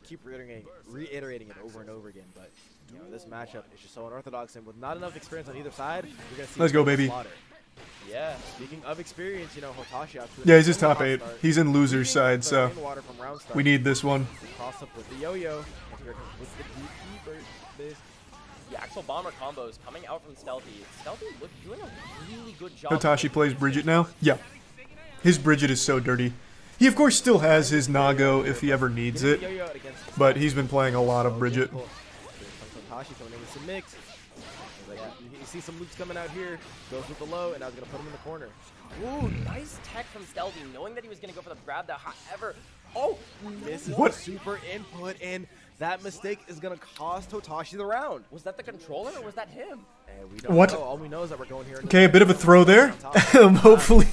just keep reiterating, reiterating it over and over again. But you know, this matchup is just so unorthodox, and with not enough experience on either side, you're gonna see Let's go, baby. slaughter. Yeah. Speaking of experience, you know, Hotashi out to Yeah, he's his a top eight. start. He's in loser's Leading side, so from round start. we need this one. cross up with the yo-yo. And here the DP for this. The Axl Bomber combos coming out from Stealthy. Stealthy look, doing a really good job. Hotashi plays Bridget now? Yeah. His Bridget is so dirty. He, of course, still has his Nago if he ever needs it, the yo-yo out against but he's been playing a lot of Bridget. difficult. Here comes Hotashi coming in with some mix. Like, you, you see some loops coming out here. Goes with the low, and I was gonna put him in the corner. Ooh, nice tech from Stealthy, knowing that he was going to go for the grab that, however... Oh! Misses What? the super input, and that mistake is gonna cost Hotashi the round. Was that the controller or was that him? And we don't What? know. All we know is that we're going here. Okay, a bit of a throw there. Hopefully,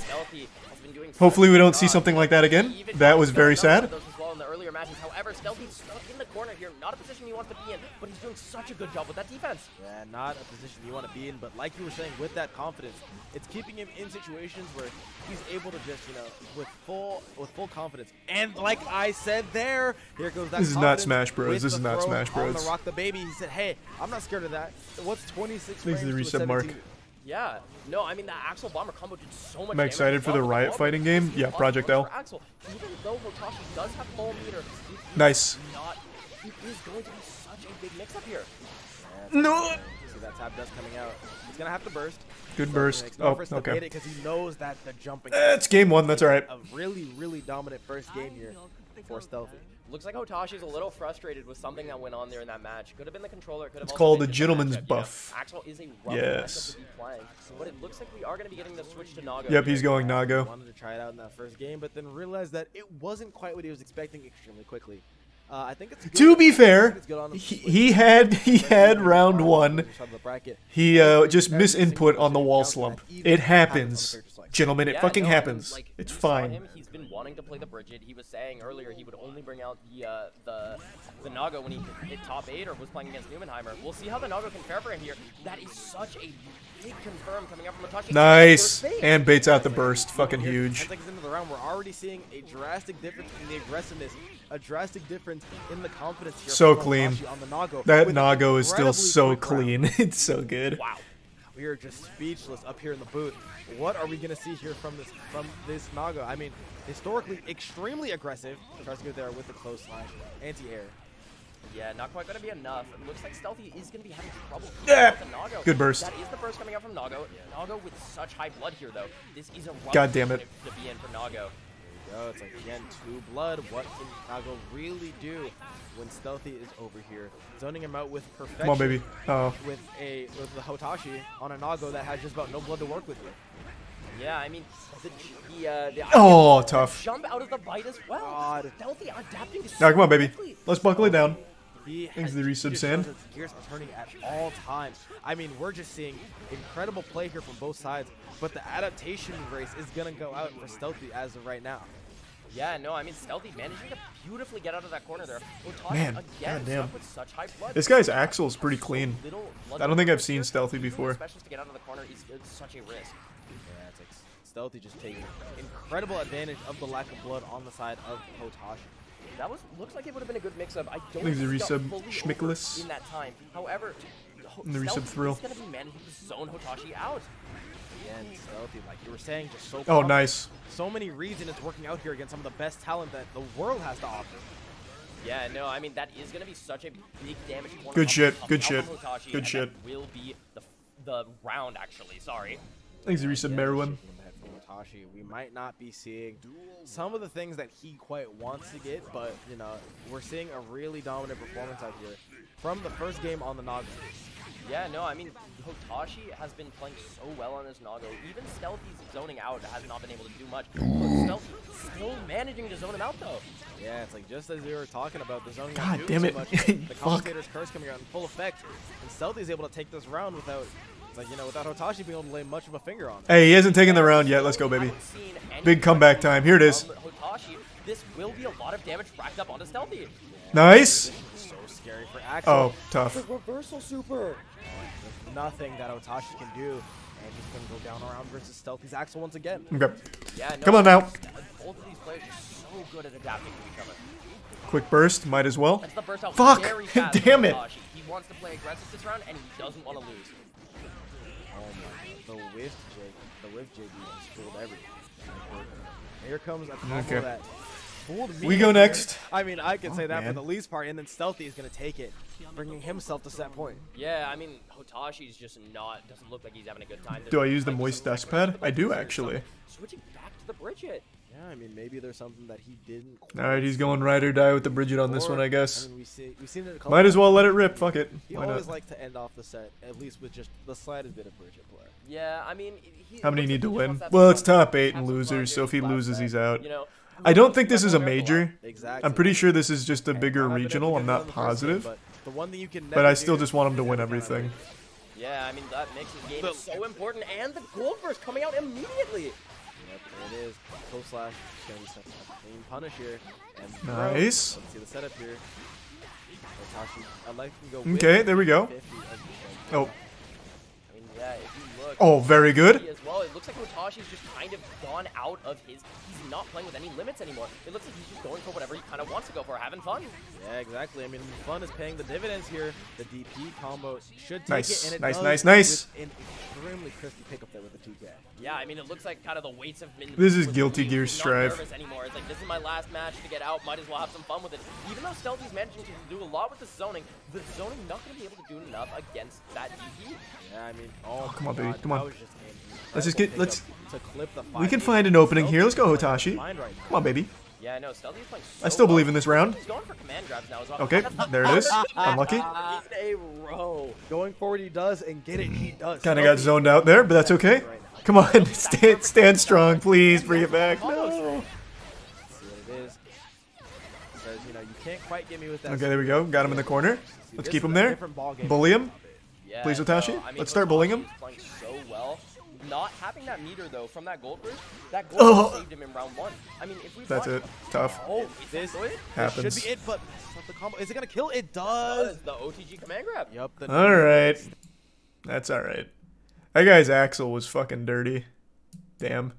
Stealthy has been doing hopefully we don't see job. something like that again. That was very sad. of well in the earlier matches. However, Stealthy's stuck in the corner here. Not a position he wants to be in, but he's doing such a good job with that defense. Yeah, not a position you want to be in, but like you were saying, with that confidence, it's keeping him in situations where he's able to just, you know, with full with full confidence. And like I said there, here goes that This is not Smash Bros. This is not Smash Bros. On Bros. the Rock the Baby, he said, "Hey, I'm not scared of that. What's 26 Thanks frames to the to a reset mark. 17?" Yeah, no, I mean that Axl Bomber combo did so much. I'm excited for the Riot combo. fighting game. Yeah, Project L. Axl, even though Hotashi does have full meter, Nice. Not, he is going to be such a big mix-up here. No. See that tap dust coming out. He's gonna have to burst. Good burst. No Oh, okay. it because he knows that the jumping. Eh, it's game one. That's all right. A really, really dominant first game here for Stealthy. Looks like Hotashi's a little frustrated with something that went on there in that match. Could have been the controller. Could have It's called been the gentleman's matchup, you know. buff. Axl is a rough Yes. matchup to be playing, but it looks like we are going to be getting the switch to Nago. Yep, he's going Nago. Wanted to try it out in that first game, but then realized that it wasn't quite what he was expecting extremely quickly. Uh, I think it's good. To be fair, think it's good on him he, he had he had round one. on the side of the bracket. He uh, just misinput on the wall slump. It happens on happens, character select. gentlemen. It fucking no, I mean, happens. It's fine. Him, he's been wanting to play the Bridget. He was saying earlier he would only bring out the uh, the the Nago when he hit top eight or was playing against Numenheimer. We'll see how the Nago can fare for him here. That is such a big confirm coming out from Hotashi. Nice. And baits out the burst. Fucking huge. 10 into the round, we're already seeing a drastic difference in the aggressiveness, a drastic difference in the confidence here. So clean. On the Nago, That Nago is still so clean. It's so good. Wow. We are just speechless up here in the booth. What are we gonna see here from this from this Nago? I mean, historically extremely aggressive. Tries to go there with the close line. anti-air. Yeah, not quite going to be enough. It looks like Stealthy is going to be having trouble Yeah. with the Nago. Good burst. That is the burst coming out from Nago. Nago with such high blood here, though. This is a rough God damn it. to be in for Nago. Go. it's like again two blood. What can Nago really do when Stealthy is over here, zoning him out with perfection? Come on, baby. Oh, With a with the Hotashi on a Nago that has just about no blood to work with. Here. Yeah, I mean, the, the, uh, the Oh, tough. jump out of the bite as well. God. Stealthy adapting to now come on, baby. Let's buckle it down. He Thanks to the he resub sand. Gears are turning at all times. I mean, we're just seeing incredible play here from both sides, but the adaptation race is gonna go out for Stealthy as of right now. Yeah, no, I mean, Stealthy managing to beautifully get out of that corner there. Hotashi Man, again goddamn. stuck with such high blood. This guy's Axl's pretty clean. I don't think I've seen. Stealthy before. Specialist to get out of the corner is, is such a risk. Yeah, it's like Stealthy just taking incredible advantage of the lack of blood on the side of Hotashi. That was looks like it would have been a good mix-up. I don't Thanks to think he got resub Schmickless. in that time. However, Ho- the resub Stealthy Thrill. is going to be managing to zone Hotashi out. Again, Stealthy, like you were saying, just so Oh, confident. nice. So many reasons it's working out here against some of the best talent that the world has to offer. Yeah, no, I mean that is going to be such a big damage. Good shit, good shit, Hotashi, good shit. Will be the the round actually. Sorry. Thanks to resub Yeah, Merwin. shaking the head from Hotashi. We might not be seeing some of the things that he quite wants to get, but you know, we're seeing a really dominant performance out here from the first game on the Nago. Yeah, no, I mean, Hotashi has been playing so well on this Nago. Even Stealthy's zoning out has not been able to do much. But Stealthy still managing to zone him out, though. Yeah, it's like just as we were talking about the zone. God doing damn so it. much, the commentator's curse coming out in full effect, and Stealthy's able to take this round without, it's like you know, without Hotashi being able to lay much of a finger on it. Hey, he hasn't taken the round yet. Let's go, baby. Haven't seen any Big comeback time. Here it is. from Hotashi. This will be a lot of damage racked up onto Stealthy. Nice. So scary for Axl. Oh, tough. reversal super. There's nothing that Hotashi can do And he's gonna go down around versus Stealthy's Axl once again. Okay. Yeah, no, Come on now. Both of these players are so good at adapting to each other. Quick burst, might as well. That's the burst out Fuck! very fast Damn from it. Toshi. He wants to play aggressive this round, and he doesn't want to lose. Oh my, the whiff J, the whiff JB just fooled everything. Here comes a combo Okay. that fooled me. We go next. I mean, I can Oh, say that man. for the least part, and then Stealthy is gonna take it, bringing himself to set point. Yeah, I mean, Hotashi's just not, doesn't look like he's having a good time. Do I use the moist some dust pad? I do, actually. Switching back to the Bridget. Yeah, I mean, maybe there's something that he didn't. All right, he's going ride or die with the Bridget on this one, I guess. I mean, we see, we've seen it. A Might as well let it rip. Fuck it. He Why always not? liked to end off the set, at least with just the slightest bit of Bridget play. Yeah, I mean, he, How many need to like he win? Well, it's top eight and losers, so if he loses, set. he's out. You know, I don't think this is a Definitely there's lot. major. Exactly. I'm pretty sure this is just a bigger regional. I'm not on the first positive. game, But the one thing you can But I still just want him to win ever count on everything. Yeah, I mean, that makes his game so important, and the gold burst coming out immediately. Yep, there it is. Toe slash. It's gonna be such a clean punish here. And. Nice. Let's see the setup here. Like Okay, there we go. 50 as the Oh, I mean, yeah, if you look. Oh, very good. As well, it looks like Hotashi's just kind of gone out of his. He's not playing with any limits anymore. It looks like he's just going for whatever he kind of wants to go for, having fun. Yeah, exactly. I mean, fun is paying the dividends here. The DP combo should take Nice, it, and it nice, does nice, nice. an extremely crispy pickup there with the 2K. Yeah, I mean, it looks like kind of the weights have been. This is Guilty. Gear He's not Strive. nervous anymore. It's like this is my last match to get out. Might as well have some fun with it. Even though Stealthy's managing to do a lot with the zoning, the zoning not going to be able to do enough against that DP. Yeah, I mean, oh, come on, baby, come on. that was just an Let's just get- let's- pickup to clip the We can find an opening here. Let's go, Hotashi. fine right now. Come on, baby. Yeah, no, Stealthy's playing. So I still well. believe in this round. He's going for command grabs now well. Okay, there it is. Unlucky. A row. Going forward, he does, and get it, he does. Kind of got zoned out there, but that's okay. Come on, stand, stand strong, please. Bring it back. No. See what it is. Says, you know, you can't quite get me with that. Okay, there we go. Got him in the corner. Let's keep him there. Bully him. Yeah, Please, no, I mean, Let's start bullying him. Playing so well. Not having that meter though from that gold burst, that gold Oh. saved him in round one. I mean, if we That's it. Tough. Oh, This, is this? Happens. should be it, but it's the combo. Is it gonna kill? It Does does. the OTG command grab? Yup. the- All right. That's all right. That guy's Axl was fucking dirty. Damn.